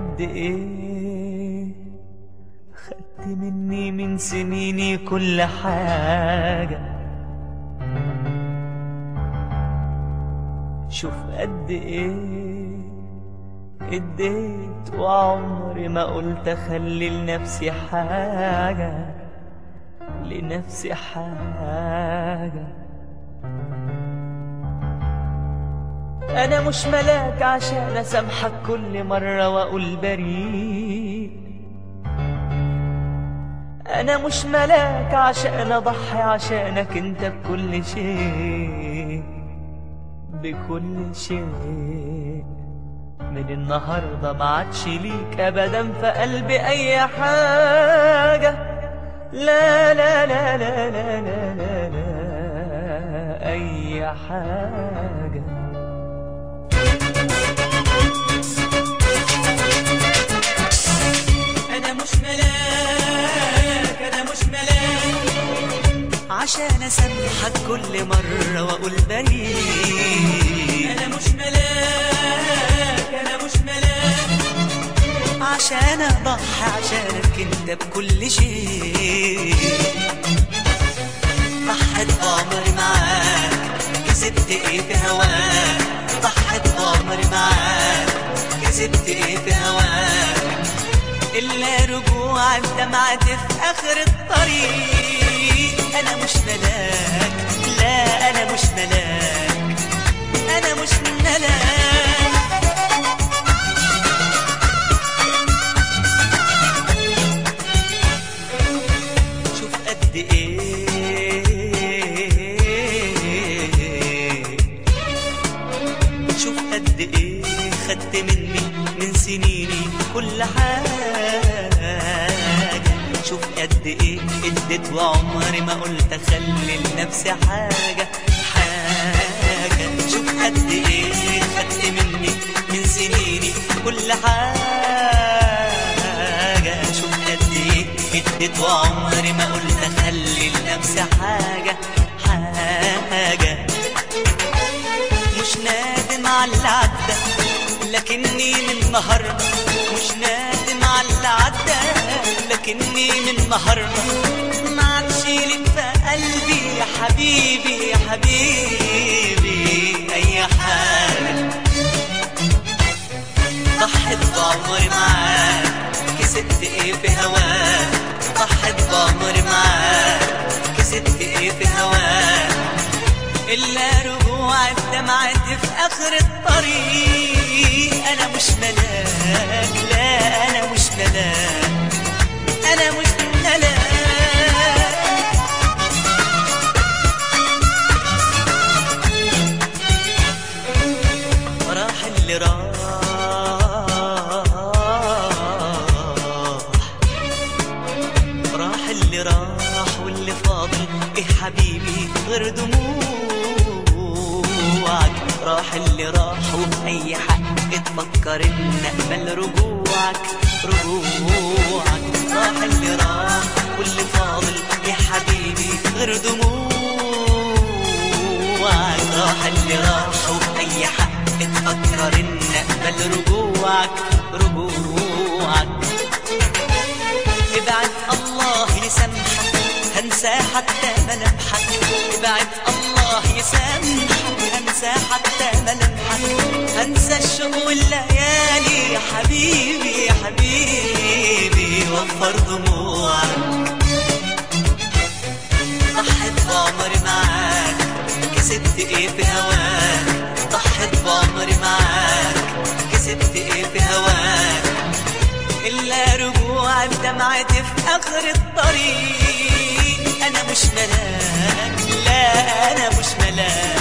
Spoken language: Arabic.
قد إيه؟ خدت مني من سنيني كل حاجة. شوف قد إيه اديت وعمري ما قلت اخلي لنفسي حاجة. لنفسي حاجة. أنا مش ملاك عشان أسامحك كل مرة وأقول بريء. أنا مش ملاك عشان أضحي عشانك أنت بكل شيء. بكل شيء. من النهاردة ما عادش ليك ابدا في قلبي أي حاجة. لا لا لا لا لا لا لا, لا أي حاجة. عشان أسامحك كل مرة وأقول بريء. أنا مش ملاك أنا مش ملاك عشان اضحي عشانك انت بكل شيء. ضحيت بعمري معاك كسبت إيه في هواك؟ ضحيت بعمري معاك كسبت إيه في هواك؟ إلا رجوع الدمعة في اخر الطريق شوف قد إيه إديت وعمري ما قلت أخلي لنفسي حاجة حاجة. شوف قد إيه خدت مني من سنيني كل حاجة. شوف قد إيه إديت وعمري ما قلت أخلي لنفسي حاجة حاجة. مش نادم على اللي عدى لكني من النهاردة مش نادم لكني من النهاردة ما عادش لك في قلبي يا حبيبي يا حبيبي أي حاجة ضحيت بعمري معاك كسبت إيه في هواك؟ ضحيت بعمري معاك كسبت إيه في هواك؟ إلا رجوع الدمعة في آخر الطريق. حبيبي غير دموعك راح اللي راح وبأي حق تفكر ان امل رجوعك. رجوعك راح اللي راح واللي فاضل يا حبيبي غير دموعك راح اللي راح وبأي حق تفكر ان امل رجوعك. رجوعك حتى ملامحك ابعد الله يسامحك هنسى حتى ملامحك هنسى الشوق والليالي يا حبيبي يا حبيبي وفر دموعك. ضحيت بعمري معاك كسبت إيه في هواك؟ ضحيت بعمري معاك كسبت إيه في هواك؟ إلا رجوع الدمعة في آخر الطريق. مش ملاك لا أنا مش ملاك.